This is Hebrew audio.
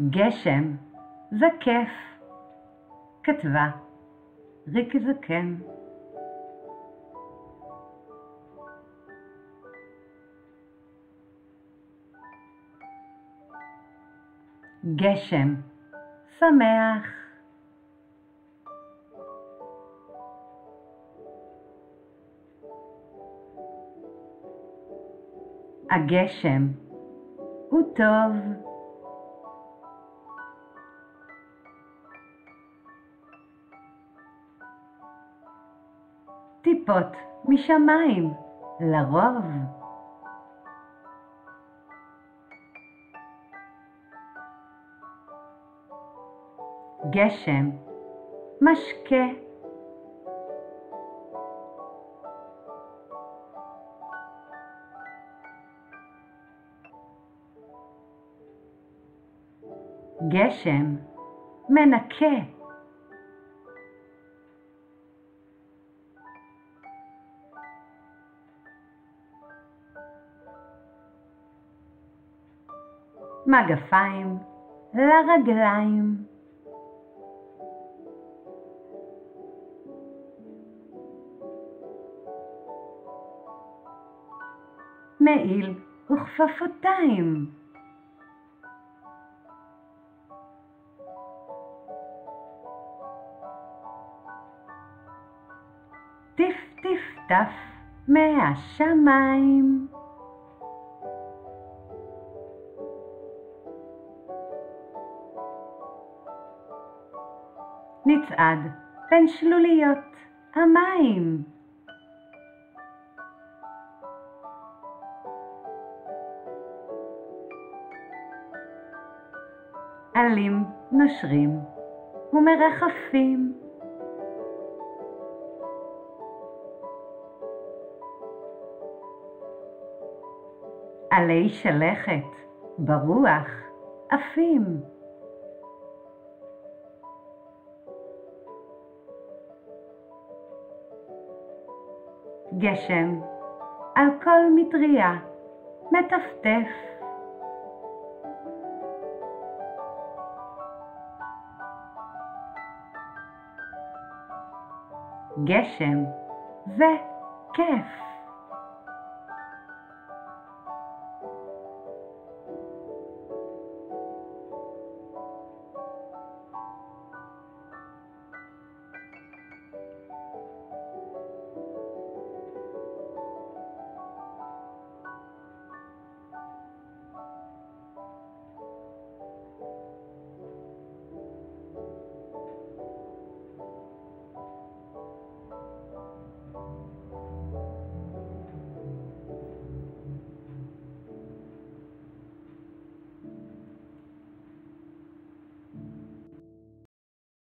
גשם זה כיף. כתבה ריק זקן. גשם שמח. הגשם הוא טוב. טיפות משמיים, לרוב. גשם, משקה. גשם, מנקה. מגפיים לרגליים. מעיל וכפפותיים. טיף טיף טף מהשמיים. נצעד בין שלוליות המים. עלים נושרים ומרחפים. עלי שלכת ברוח עפים. גשם על כל מטריה מטפטף. גשם זה כיף.